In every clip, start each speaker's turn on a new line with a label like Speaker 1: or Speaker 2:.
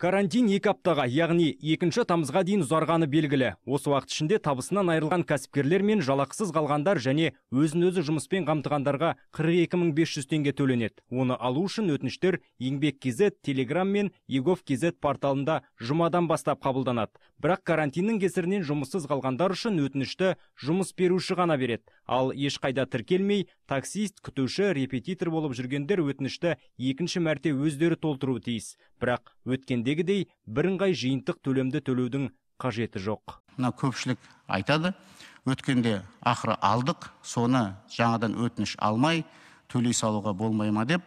Speaker 1: Карантин екі аптаға, яғни екінші тамызға дейін ұзарғаны белгілі. Осы уақыт ішінде табысынан айырылған кәсіпкерлер мен жалақысыз қалғандар және өзін-өзі жұмыспен қамтығандарға 42 500 теңге төленеді. Оны алу үшін өтініштер еңбек KZ, Telegram мен Егов KZ порталында жұмадан бастап қабылданады. Бірақ карантиннің кесірінен жұмыссыз қалғандар үшін өтінішті жұмыс беруші ғана береді. Ал ешқайда тіркелмей, таксист, күтуші, репетитор болып жүргендер өтінішті екінші мәрте өздері толтыруы тиіс. Бірақ өткендегідей бірыңғай жиынтық төлемді төлеудің қажеті жоқ.
Speaker 2: мына көпшілік айтады өткенде ақыры алдық соны жаңадан өтініш алмай төлей салуға болмай ма деп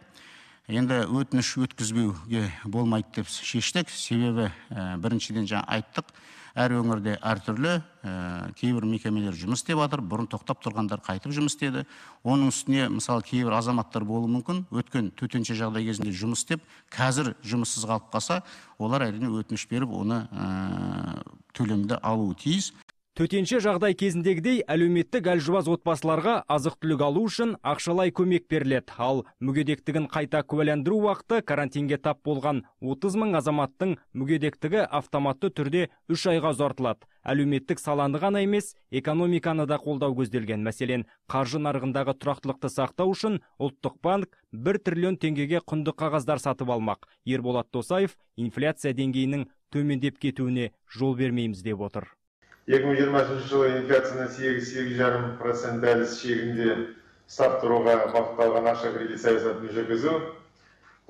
Speaker 2: енді өтініш өткізбеуге болмайды деп шештік. Себебі ә, біріншіден жаңа айттық әр өңірде әртүрлі ә, кейбір мекемелер жұмыс істеп жатыр бұрын тоқтап тұрғандар қайтып жұмыс істеді. Оның үстіне мысалы кейбір азаматтар болуы мүмкін. Өткен төтенше жағдай кезінде жұмыс істеп қазір жұмыссыз қалып қалса олар әрине өтініш беріп оны ә, төлемді алуы тиіс.
Speaker 1: Төтенше жағдай кезіндегідей әлеуметтік әлжуаз отбасыларға азық түлік алу үшін ақшалай көмек беріледі. Ал мүгедектігін қайта куәландыру уақыты карантинге тап болған 30 мың азаматтың мүгедектігі автоматты түрде үш айға ұзартылады. Әлеуметтік саланы ғана емес, экономиканы да қолдау көзделген. Мәселен, қаржы нарығындағы тұрақтылықты сақтау үшін ұлттық банк 1 триллион теңгеге құнды қағаздар сатып алмақ. Ерболат Досаев инфляция деңгейінің төмендеп кетуіне жол бермейміз деп отыр.
Speaker 3: 2020 жылы инфляцияны 8-8,5 процент дәліз шегінде ұстап тұруға бағытталған ақша кредит саясатын жүргізу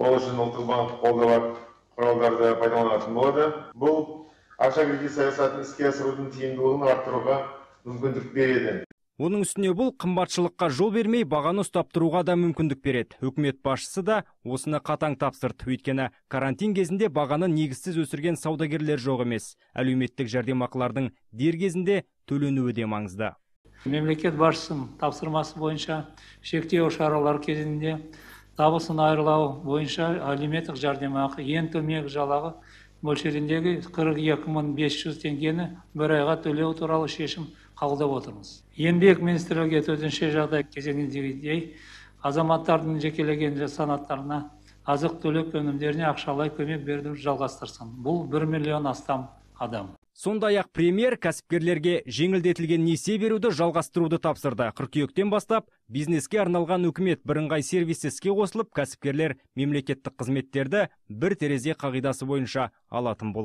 Speaker 3: ол үшін ұлттық банк қолдау құралдарды пайдаланатын болады. Бұл ақша кредит саясатын іске асырудың тиімділігін арттыруға мүмкіндік береді.
Speaker 1: Оның үстіне бұл қымбатшылыққа жол бермей бағаны ұстап тұруға да мүмкіндік береді. Үкімет басшысы да осыны қатаң тапсырды. Өйткені карантин кезінде бағаны негізсіз өсірген саудагерлер жоқ емес. Әлеуметтік жәрдемақылардың дер кезінде төленуі де маңызды.
Speaker 4: мемлекет басшысының тапсырмасы бойынша шектеу шаралары кезінде табысын айырылау бойынша алиметтік жәрдемақы ең төменгі жалақы мөлшеріндегі 42 мың 500 теңгені бір айға төлеу туралы шешім қабылдап отырмыз еңбек министрлігі төтенше жағдай кезеңіндегідей азаматтардың жекелеген санаттарына азық түлік өнімдеріне ақшалай көмек беруді жалғастырсын бұл 1 миллион астам адам
Speaker 1: Сондай ақ премьер кәсіпкерлерге жеңілдетілген несие беруді жалғастыруды тапсырды. Қыркүйектен бастап бизнеске арналған үкімет бірыңғай сервис іске қосылып, кәсіпкерлер мемлекеттік қызметтерді бір терезе қағидасы бойынша алатын болды.